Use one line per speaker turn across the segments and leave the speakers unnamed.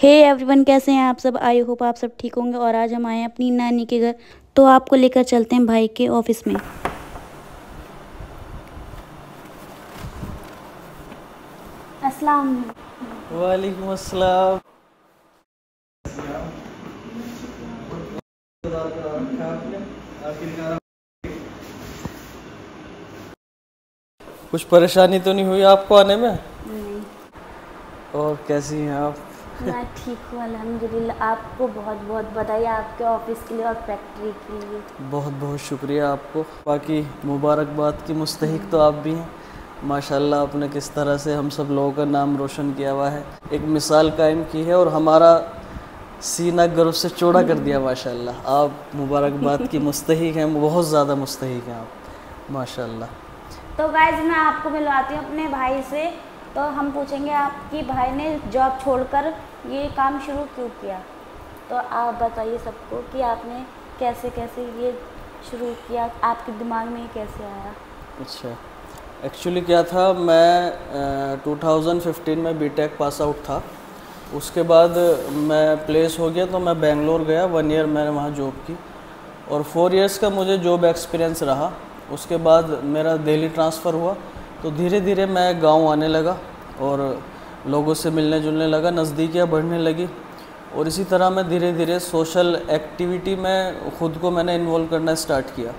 Hey everyone कैसे हैं आप सब? आई होप आप सब ठीक होंगे और आज हम आए हैं अपनी नानी के घर। तो आपको लेकर चलते हैं भाई के ऑफ़िस में। अस्सलाम
वालेकुम अस्सलाम। कुछ परेशानी तो नहीं हुई आपको आने में?
नहीं।
और कैसी हैं आप?
मैं ठीक हूँ अलहमदिल्ला आपको बहुत बहुत बधाई आपके ऑफ़िस के लिए और फैक्ट्री के लिए।
बहुत बहुत शुक्रिया आपको। बाकी मुबारकबाद की मुस्तक तो आप भी हैं। माशाल्लाह आपने किस तरह से हम सब लोगों का नाम रोशन किया हुआ है। एक मिसाल कायम की है और हमारा सीना गर्व से चौड़ा कर दिया माशाल्लाह। आप मुबारकबाद की मुस्तक हैं बहुत ज़्यादा मुस्तक हैं आप। माशाल्लाह।
तो गाइज़ मैं आपको मिलवाती हूँ अपने भाई से। तो हम पूछेंगे आपकी भाई ने जॉब छोड़कर ये काम शुरू क्यों किया? तो आप बताइए सबको कि आपने कैसे कैसे ये शुरू किया? आपके दिमाग में कैसे आया?
अच्छा। एक्चुअली क्या था मैं uh, 2015 में बीटेक पास आउट था। उसके बाद मैं प्लेस हो गया तो मैं बेंगलोर गया वन ईयर मैंने वहाँ जॉब की। और फोर इयर्स का मुझे जॉब एक्सपीरियंस रहा। उसके बाद मेरा दिल्ली ट्रांसफ़र हुआ। तो धीरे धीरे मैं गाँव आने लगा और लोगों से मिलने जुलने लगा, नज़दीकियाँ बढ़ने लगी और इसी तरह मैं धीरे धीरे सोशल एक्टिविटी में ख़ुद को मैंने इन्वॉल्व करना स्टार्ट किया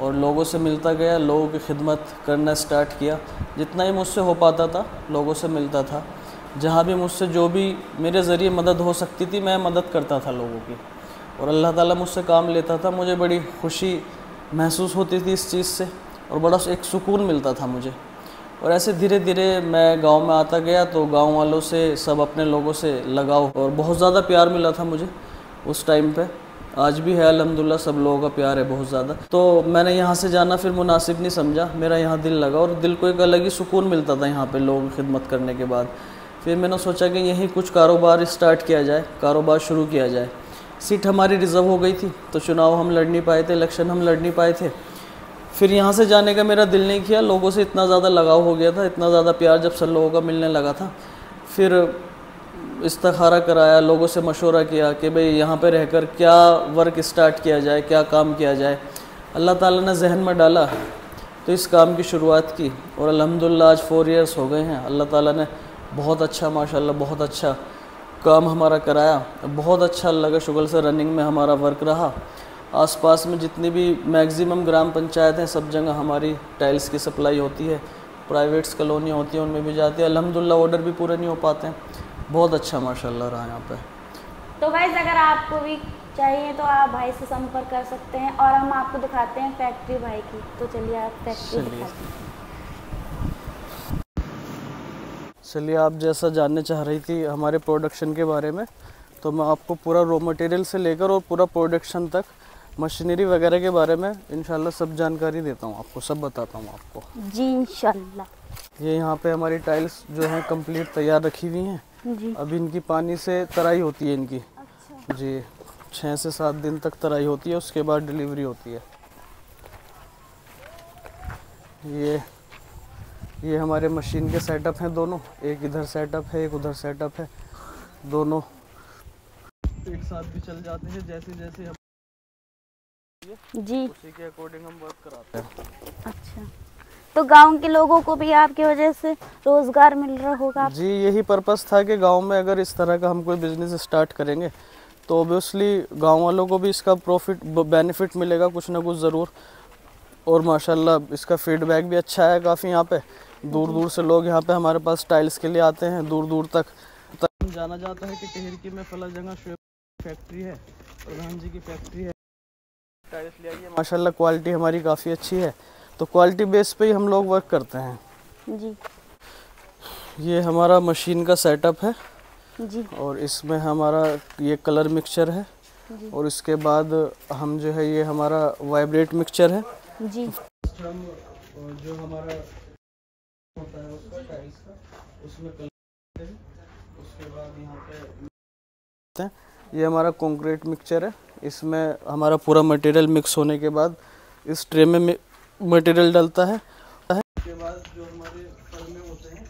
और लोगों से मिलता गया, लोगों की खिदमत करना स्टार्ट किया। जितना ही मुझसे हो पाता था, लोगों से मिलता था। जहाँ भी मुझसे जो भी मेरे ज़रिए मदद हो सकती थी, मैं मदद करता था लोगों की और अल्लाह ताला मुझसे काम लेता था। मुझे बड़ी खुशी महसूस होती थी इस चीज़ से और बड़ा एक सुकून मिलता था मुझे। और ऐसे धीरे धीरे मैं गाँव में आता गया तो गाँव वालों से, सब अपने लोगों से लगाव और बहुत ज़्यादा प्यार मिला था मुझे उस टाइम पे। आज भी है, अलहमदिल्ला, सब लोगों का प्यार है बहुत ज़्यादा। तो मैंने यहाँ से जाना फिर मुनासिब नहीं समझा। मेरा यहाँ दिल लगा और दिल को एक अलग ही सुकून मिलता था यहाँ पर लोगों की खिदमत करने के बाद। फिर मैंने सोचा कि यहीं कुछ कारोबार स्टार्ट किया जाए, कारोबार शुरू किया जाए। सीट हमारी रिज़र्व हो गई थी तो चुनाव हम लड़ नहीं पाए थे, इलेक्शन हम लड़ नहीं पाए थे। फिर यहाँ से जाने का मेरा दिल नहीं किया। लोगों से इतना ज़्यादा लगाव हो गया था, इतना ज़्यादा प्यार जब सब लोगों का मिलने लगा था। फिर इस्तारा कराया, लोगों से मशवरा किया कि भाई यहाँ पे रहकर क्या वर्क स्टार्ट किया जाए, क्या काम किया जाए। अल्लाह ताला ने जहन में डाला तो इस काम की शुरुआत की और अल्हम्दुलिल्लाह आज फोर इयर्स हो गए हैं। अल्लाह ताला ने बहुत अच्छा माशाल्लाह बहुत अच्छा काम हमारा कराया। बहुत अच्छा का शुक्र से रनिंग में हमारा वर्क रहा। आसपास में जितनी भी मैक्सिमम ग्राम पंचायत हैं सब जगह हमारी टाइल्स की सप्लाई होती है। प्राइवेट्स कॉलोनियाँ होती हैं उनमें भी जाती है। अल्हम्दुलिल्लाह ऑर्डर भी पूरे नहीं हो पाते हैं। बहुत अच्छा माशाल्लाह रहा यहाँ पे।
तो गाइज़ अगर आपको भी चाहिए तो आप भाई से संपर्क कर सकते हैं और हम आपको दिखाते हैं फैक्ट्री भाई की। तो चलिए आप फैक्ट्री।
चलिए। आप जैसा जानने चाह रही थी हमारे प्रोडक्शन के बारे में तो मैं आपको पूरा रॉ मटेरियल से लेकर और पूरा प्रोडक्शन तक मशीनरी वगैरह के बारे में इनशाला सब जानकारी देता हूँ आपको सब बताता हूँ आपको।
जी इंशाल्लाह।
ये यहाँ पे हमारी टाइल्स जो है कंप्लीट तैयार रखी हुई हैं। अभी इनकी पानी से तराई होती है इनकी।
अच्छा।
जी छः से सात दिन तक तराई होती है उसके बाद डिलीवरी होती है। ये ये हमारे मशीन के सेटअप हैं दोनों। एक इधर सेटअप है एक उधर सेटअप है। दोनों एक साथ भी चल जाते हैं जैसे जैसे हम
जी।
उसी के अकॉर्डिंग हम वर्क कराते हैं।
अच्छा। तो गाँव के लोगों को भी आपकी वजह से रोज़गार मिल रहा होगा?
जी यही पर्पस था कि गाँव में अगर इस तरह का हम कोई बिज़नेस स्टार्ट करेंगे तो ओबियसली गाँव वालों को भी इसका प्रॉफिट बेनिफिट मिलेगा कुछ ना कुछ ज़रूर। और माशाल्लाह इसका फीडबैक भी अच्छा है काफ़ी यहाँ पे। दूर दूर से लोग यहाँ पे हमारे पास टाइल्स के लिए आते हैं दूर दूर तक तक जाना जाता है कि टेहरकी में फला जगह फैक्ट्री है प्रधान जी की फैक्ट्री है। टाइल्स ले आइए। माशाल्लाह क्वालिटी हमारी काफ़ी अच्छी है। तो क्वालिटी बेस पे ही हम लोग वर्क करते हैं।
जी।
ये हमारा मशीन का सेटअप है।
जी।
और इसमें हमारा ये कलर मिक्सचर है।
जी।
और इसके बाद हम जो है ये हमारा वाइब्रेट मिक्सचर है।
जी।
जो हमारा होता है। उसका टाइल्स का उसमें कलर उसके बाद यहाँ पे ये हमारा कंक्रीट मिक्सचर है। इसमें हमारा पूरा मटेरियल मिक्स होने के बाद इस ट्रे में मटेरियल डलता है। उसके बाद जो हमारे फर्मे होते हैं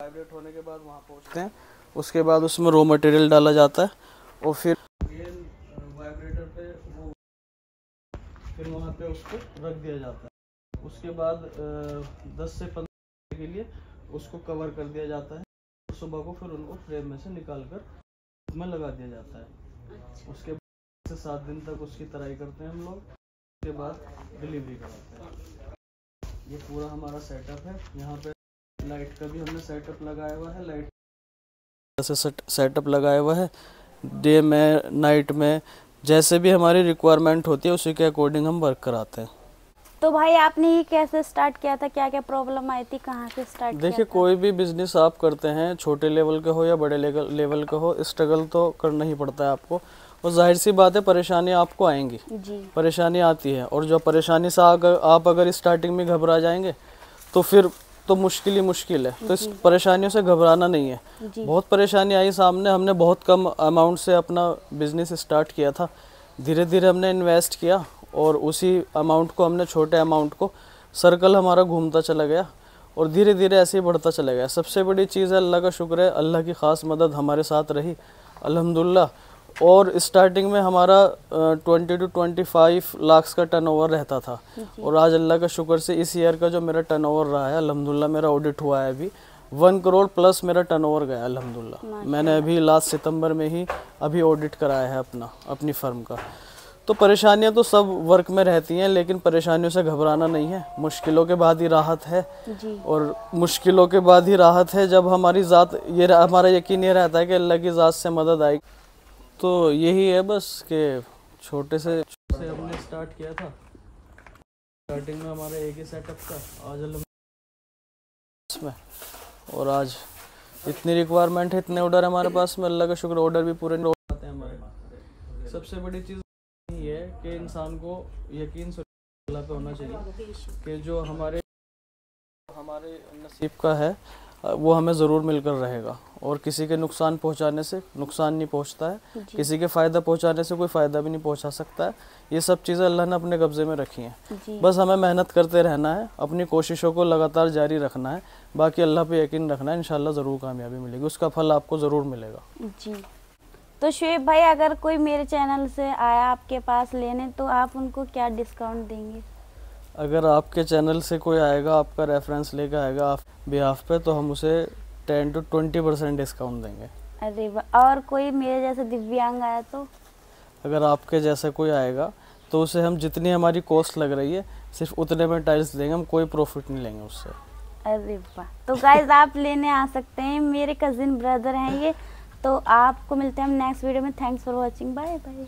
वाइब्रेट होने के बाद वहाँ पहुँचते हैं। उसके बाद उसमें रॉ मटेरियल डाला जाता है और फिर वाइब्रेटर पे वो फिर वहाँ पे उसको रख दिया जाता है। उसके बाद दस से पंद्रह के लिए उसको कवर कर दिया जाता है। सुबह को फिर उनको फ्रेम में से निकाल कर में लगा दिया जाता है। अच्छा। उसके बाद से सात दिन तक उसकी तराई करते हैं हम लोग। उसके बाद डिलीवरी कराते हैं। ये पूरा हमारा सेटअप है। यहाँ पे लाइट का भी हमने सेटअप लगाया हुआ है। लाइट से सेटअप लगाया हुआ है। डे में नाइट में जैसे भी हमारी रिक्वायरमेंट होती है उसी के अकॉर्डिंग हम वर्क कराते हैं।
तो भाई आपने ये कैसे स्टार्ट किया था? क्या क्या प्रॉब्लम आई थी? कहाँ से स्टार्ट
देखिए कोई भी बिज़नेस आप करते हैं छोटे लेवल का हो या बड़े लेवल का हो स्ट्रगल तो करना ही पड़ता है आपको। और ज़ाहिर सी बात है परेशानी आपको आएँगी। जी। परेशानी आती है। और जो परेशानी से अगर आप अगर स्टार्टिंग में घबरा जाएँगे तो फिर तो मुश्किल ही मुश्किल है। तो इस परेशानियों से घबराना नहीं है। बहुत परेशानी आई सामने। हमने बहुत कम अमाउंट से अपना बिज़नेस स्टार्ट किया था। धीरे धीरे हमने इन्वेस्ट किया। और उसी अमाउंट को हमने छोटे अमाउंट को सर्कल हमारा घूमता चला गया और धीरे धीरे ऐसे ही बढ़ता चला गया। सबसे बड़ी चीज़ है अल्लाह का शुक्र है अल्लाह की ख़ास मदद हमारे साथ रही अल्हम्दुलिल्लाह। और स्टार्टिंग में हमारा twenty two twenty five lakhs का टर्नओवर रहता था। और आज अल्लाह का शुक्र से इस ईयर का जो मेरा टर्नओवर रहा है अल्हम्दुलिल्लाह मेरा ऑडिट हुआ है अभी वन करोड़ प्लस मेरा टर्नओवर गया अल्हम्दुलिल्लाह। मैंने अभी लास्ट सितंबर में ही अभी ऑडिट कराया है अपना अपनी फर्म का। तो परेशानियाँ तो सब वर्क में रहती हैं लेकिन परेशानियों से घबराना नहीं है मुश्किलों के बाद ही राहत है जी। और मुश्किलों के बाद ही राहत है जब हमारी ज़ात ये हमारा यकीन ये रहता है कि अल्लाह की ज़ात से मदद आएगी तो यही है बस कि छोटे से से हमने स्टार्ट किया था स्टार्टिंग में हमारा एक ही सेटअप था आज में और आज इतनी रिक्वायरमेंट है इतने ऑर्डर हमारे पास में अल्लाह का शुक्र ऑर्डर भी पूरे आते हैं हमारे पास सबसे बड़ी चीज़ है कि इंसान को यकीन अल्लाह पे होना चाहिए कि जो हमारे हमारे नसीब का है वो हमें ज़रूर मिलकर रहेगा। और किसी के नुकसान पहुँचाने से नुकसान नहीं पहुँचता है। किसी के फ़ायदा पहुँचाने से कोई फ़ायदा भी नहीं पहुँचा सकता है। ये सब चीज़ें अल्लाह ने अपने कब्ज़े में रखी हैं। बस हमें मेहनत करते रहना है अपनी कोशिशों को लगातार जारी रखना है। बाकी अल्लाह पे यकीन रखना है इन ज़रूर कामयाबी मिलेगी। उसका फल आपको ज़रूर मिलेगा।
जी। तो शुएब भाई अगर कोई मेरे चैनल से आया आपके पास लेने तो आप उनको क्या डिस्काउंट देंगे?
अगर आपके चैनल से कोई आएगा आपका रेफरेंस लेकर आएगा आप बिहाफ पे तो हम उसे ten to twenty percent discount देंगे।
अरे और कोई मेरे जैसे दिव्यांग आया तो?
अगर आपके जैसे कोई आएगा तो उसे हम जितनी हमारी कॉस्ट लग रही है सिर्फ़ उतने में टाइल्स देंगे हम कोई प्रॉफिट नहीं लेंगे उससे।
अरे वाह तो गाइज़ आप लेने आ सकते हैं। मेरे कजिन ब्रदर हैं ये तो आपको मिलते हैं हम नेक्स्ट वीडियो में. Thanks for watching bye bye